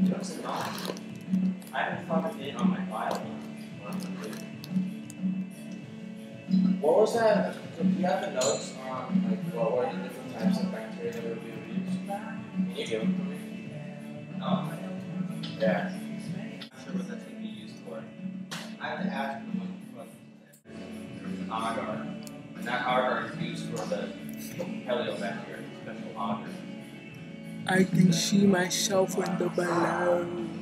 No, it's not. I haven't found it on my file. What was that? Do you have the notes on like what were the different types of bacteria that were being used? Can you give them to me? Oh, Yeah. I'm sure what that's gonna be used for. I have to ask them what what agar. And that agar is used for the heliobacteria, special agar. I can see myself in the below. Um,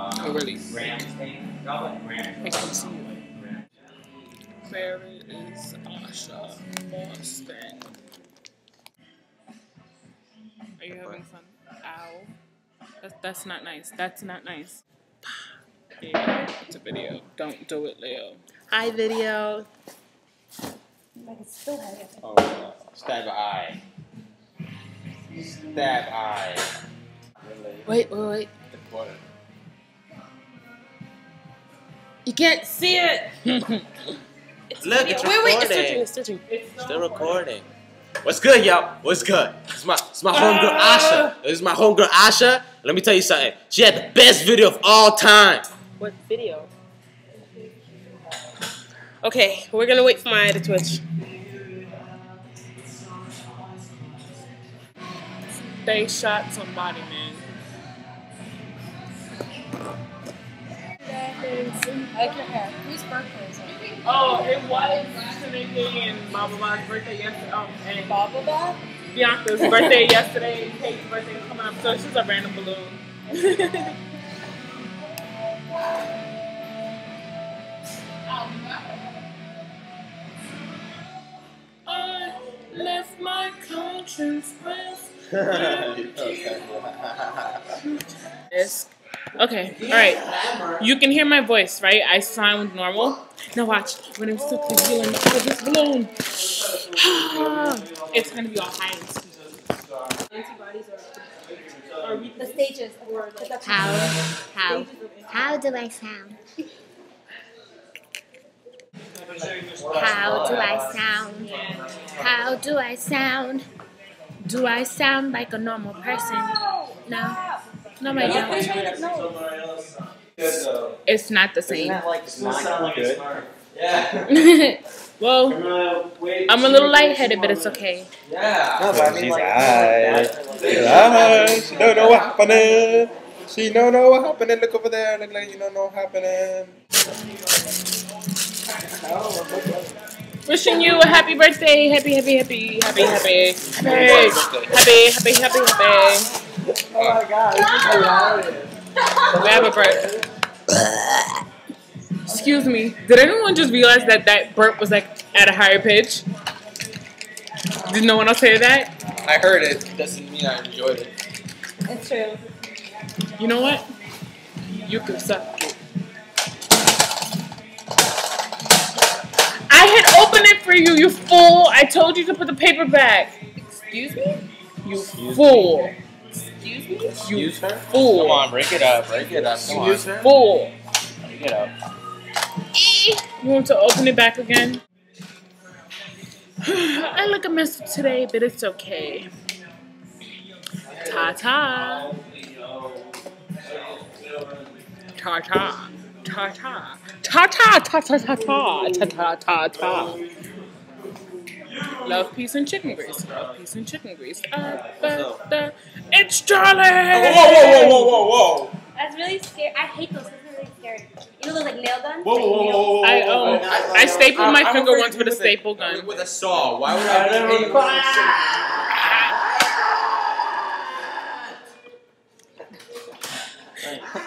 Oh, really? Gram stain. Like. I can see like gram. Where is Asha Boston? Are you having fun? Ow. That's, that's not nice. That's not nice. Yeah, it's a video. Don't do it, Leo. Hi, video. Make it still happen. Oh, stab eye. Stab eye. Really? Wait, wait, wait. Important. You can't see it. It's Look, video. it's wait, wait, it's recording. switching, it's. Still recording. What's good, y'all? What's good? It's my, it's my homegirl ah. Asha. This is my homegirl Asha. Let me tell you something. She had the best video of all time. What video? Okay, we're gonna wait for my eye to twitch. They shot somebody, man. I like your hair. Whose birthday is it? Oh, it was Shaneke and Baba Ba's birthday yesterday. Um, and Baba Bob? Bianca's birthday yesterday. and Kate's birthday is coming up. So it's just a random balloon. I left my conscience rest. Yes. Okay. All right. You can hear my voice, right? I sound normal. Now watch. When I'm still feeling out of this balloon, it's gonna be all high and sweet. Antibodies are the stages of production. How? How? How do I sound? How do I sound? How do I sound? Do I sound like a normal person? No. No, I don't. It's not the same. Yeah. well, I'm a little lightheaded, but it's okay. Yeah. No, but I mean, She's like, alright. Ah, she don't know what happening. She don't know what happening. Look over there. Look like you don't know what happening. Wishing you a happy birthday. Happy, happy, happy, happy, happy. Happy, happy, happy, happy, happy. Oh my god, this is hilarious. We have a burp. Excuse me. Did anyone just realize that that burp was like at a higher pitch? Did no one else hear that? I heard it. Doesn't mean I enjoyed it. It's true. You know what? You can suck. it. I had opened it for you, you fool. I told you to put the paper back. Excuse me? You fool. Excuse me? You Excuse her? Come fool. on, break it up. Break it up. Come on. Fool. Break it up. You want to open it back again? I look a mess today, but it's okay. Ta ta. Ta ta. Ta ta. Ta ta Love, peace, and chicken grease. Love, peace, and chicken grease. Uh, da, da. It's Charlie! Whoa, whoa, whoa, whoa, whoa, whoa. That's really scary. I hate those. That's really scary. You know those like nail guns? Whoa, whoa, whoa, whoa, whoa. I, um, I stapled my I'm finger once with a with staple gun. With a saw. Why would I?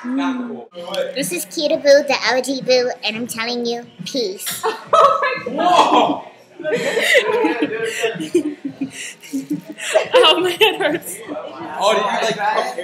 This is Kita Boo, the OG Boo, and I'm telling you, peace. oh my god! Whoa! Oh, my head hurts. Oh, did you like?